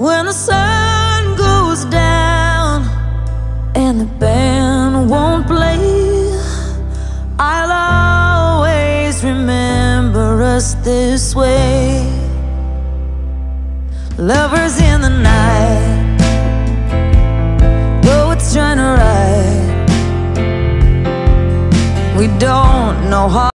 When the sun goes down and the band won't play, I'll always remember us this way. Lovers in the night, though it's trying to ride, We don't know how.